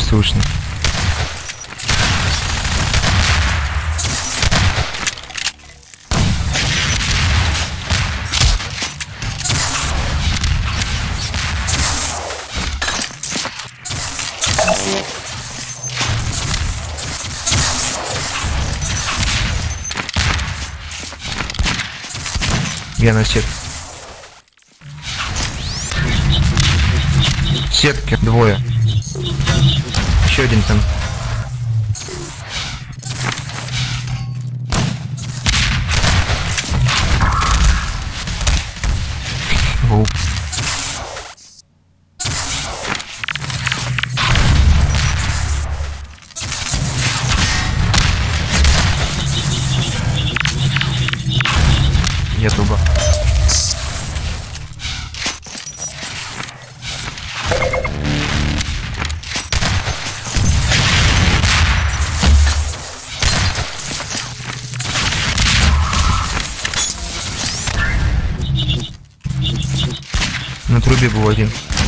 Теперь слышно. Я на сет. Сетки двое. Еще один там. Оу. Я труба. На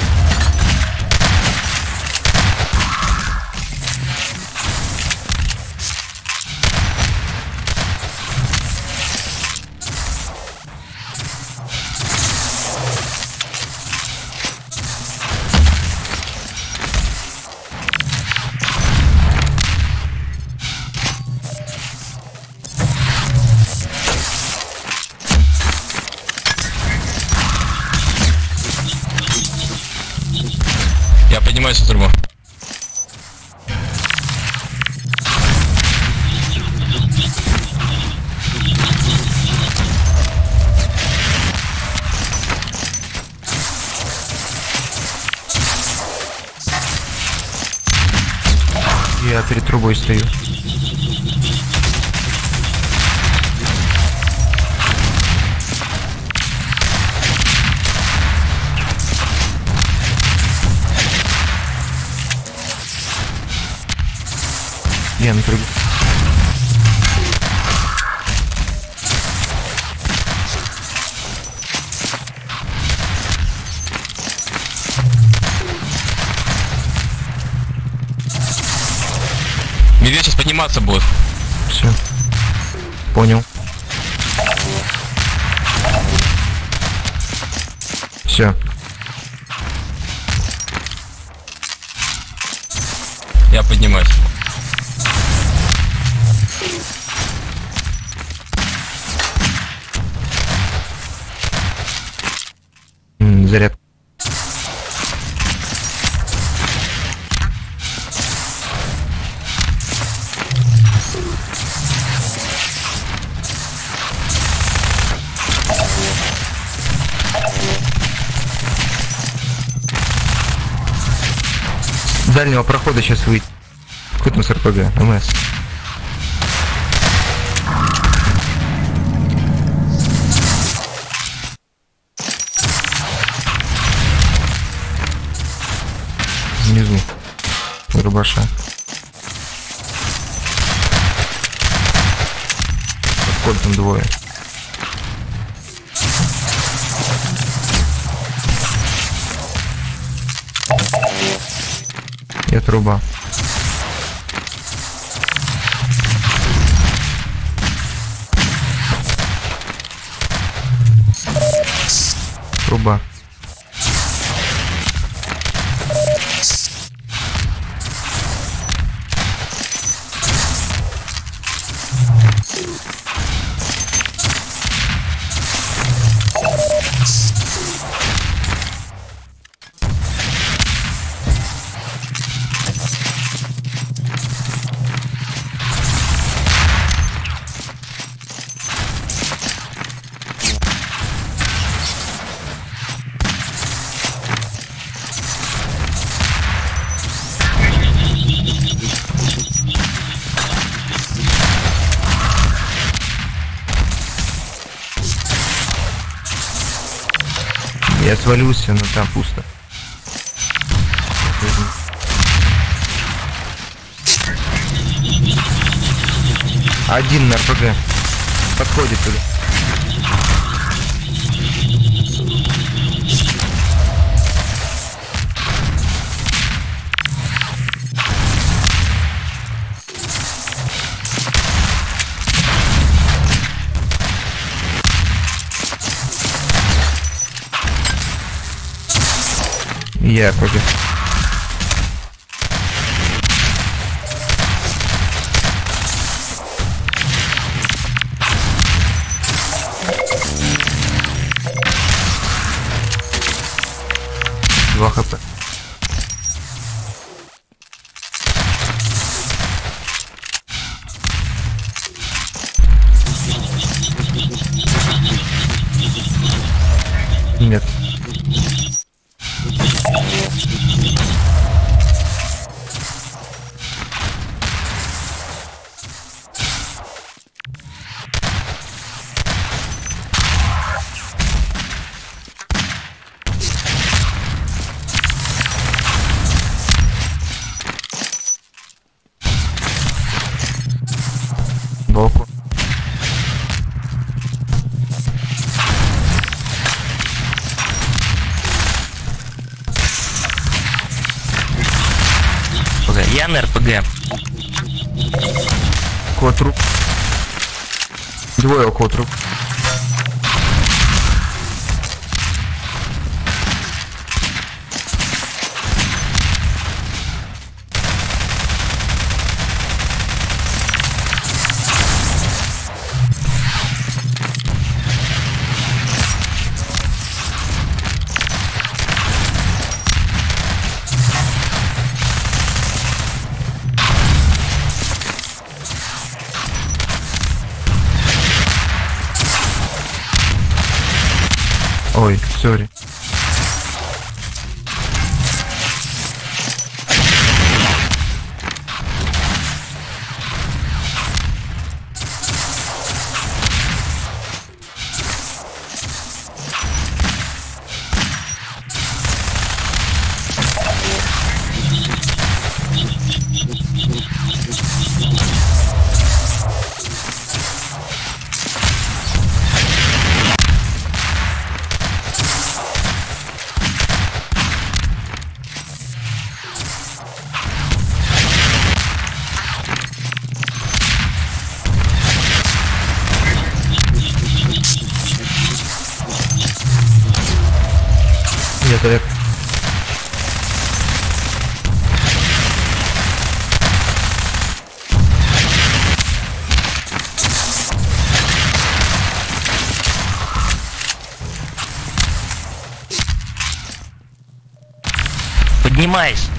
Трубой стою. Я на подниматься будет. Все. Понял. Все. Я поднимаюсь. РПГ? МС. Внизу. Рыбаша. Подход там двое. Я труба. Труба. Я свалился, но там пусто. Один на РПГ. Подходит туда. Я РПГ. Около труп. Двое около труп. Поднимайся.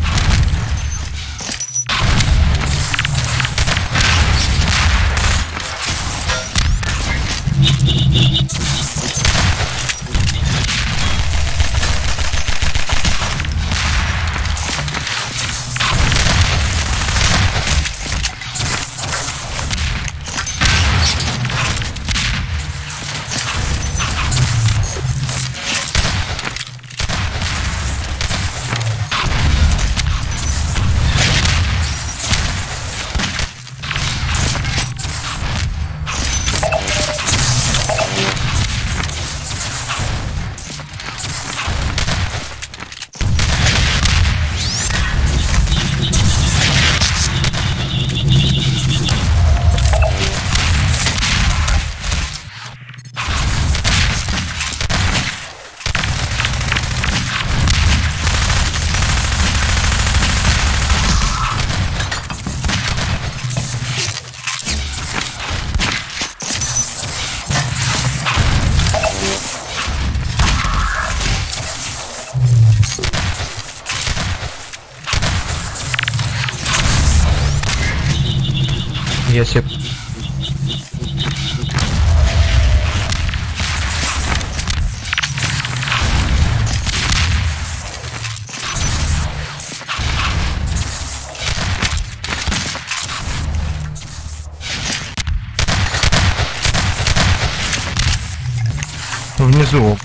Внизу.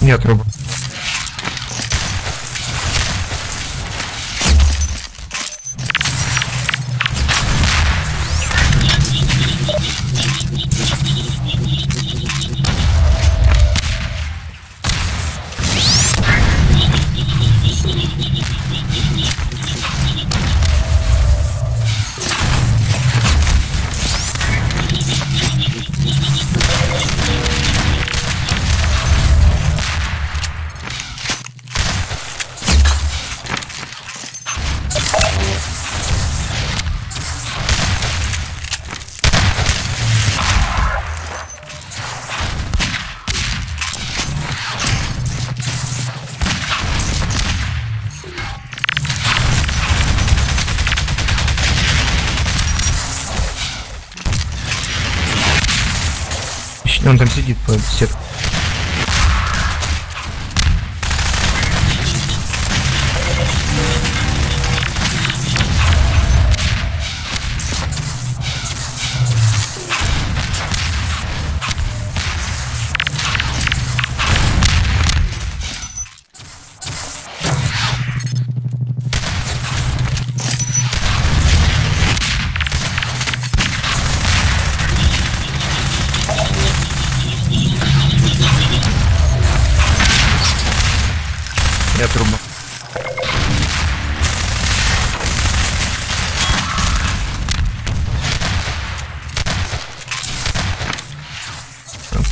Нет, труба. Он там сидит под сеткой.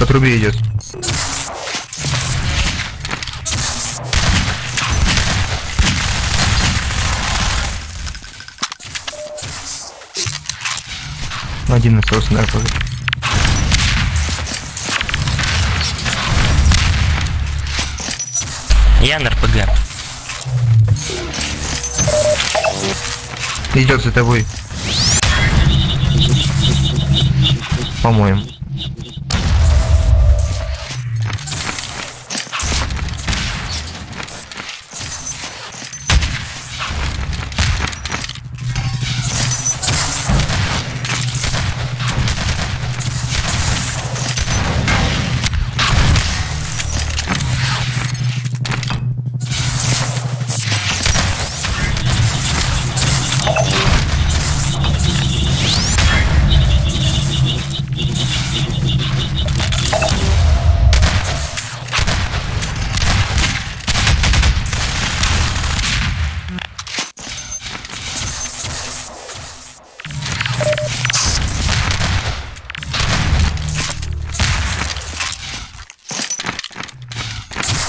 По трубе идет. Один остался на РПГ. Я на РПГ. Идет за тобой. По-моему.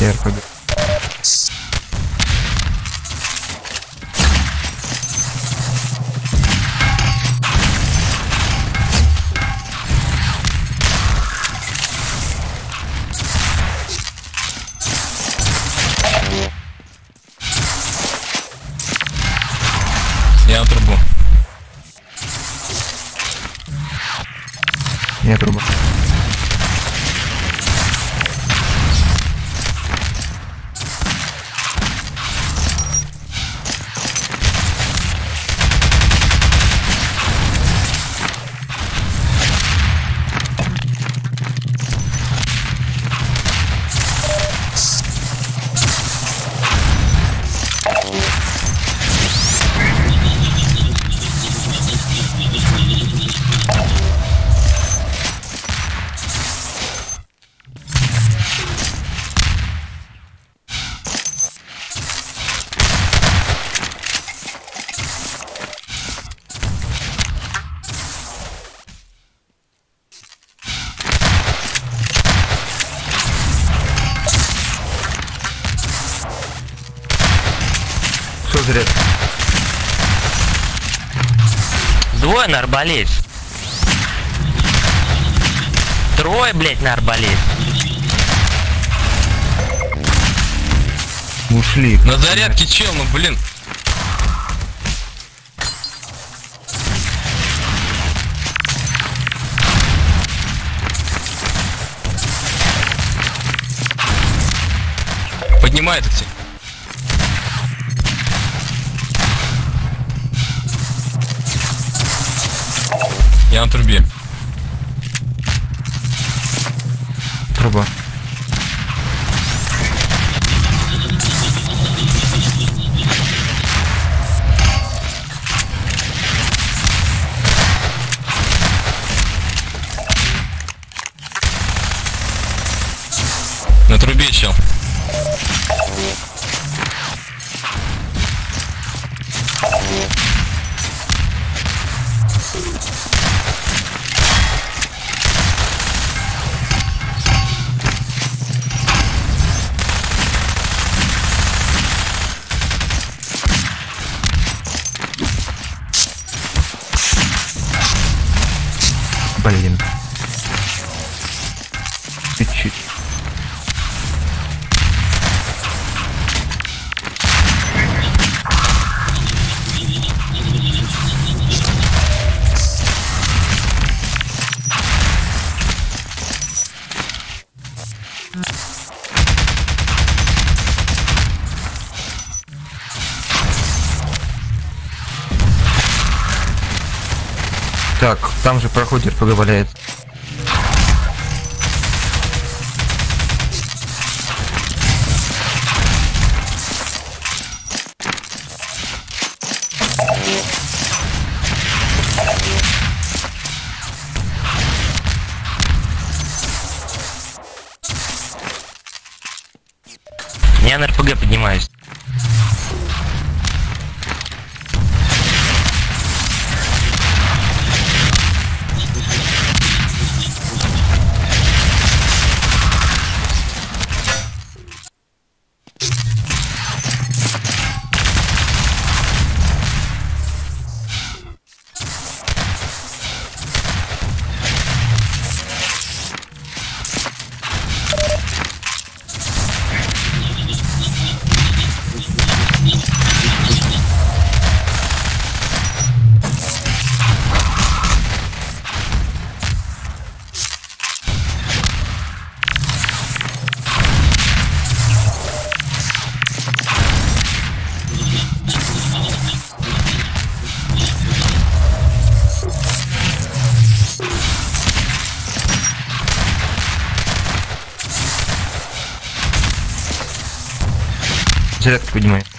Я РПГ. Зря? Двое на арбалет. Трое, блядь, на арбалет. Ушли. На зарядке чел, ну блин. Поднимает их. Я на трубе. Труба. На трубе чел. Так, там же проходит, поговоряет. Зарядку